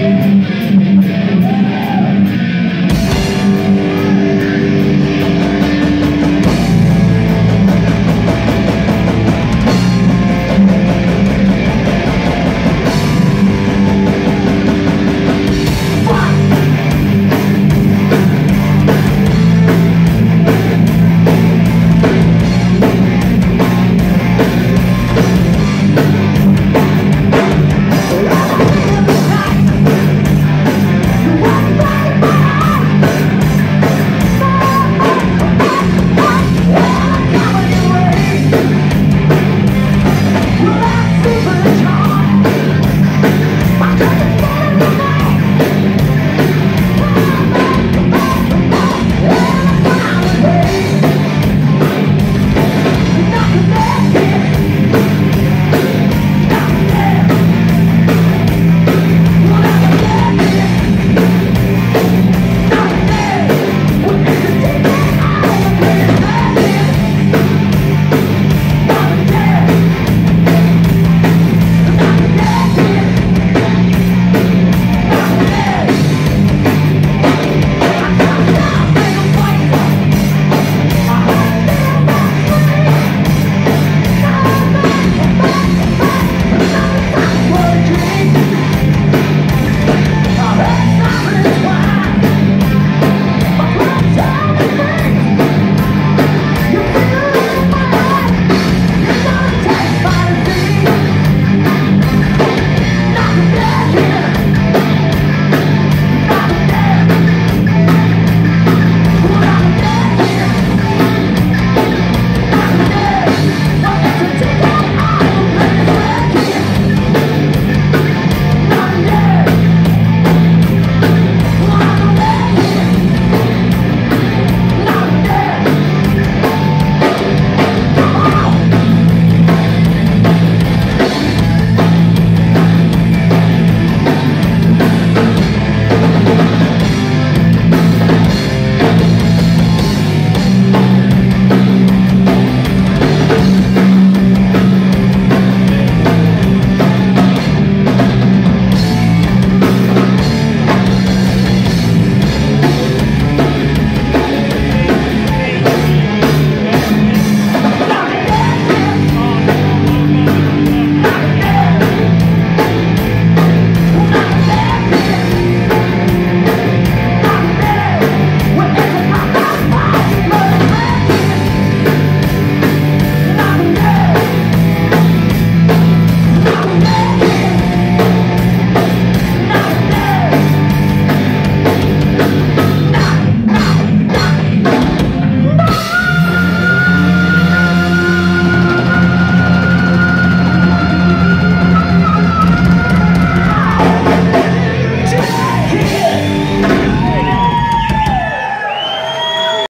Música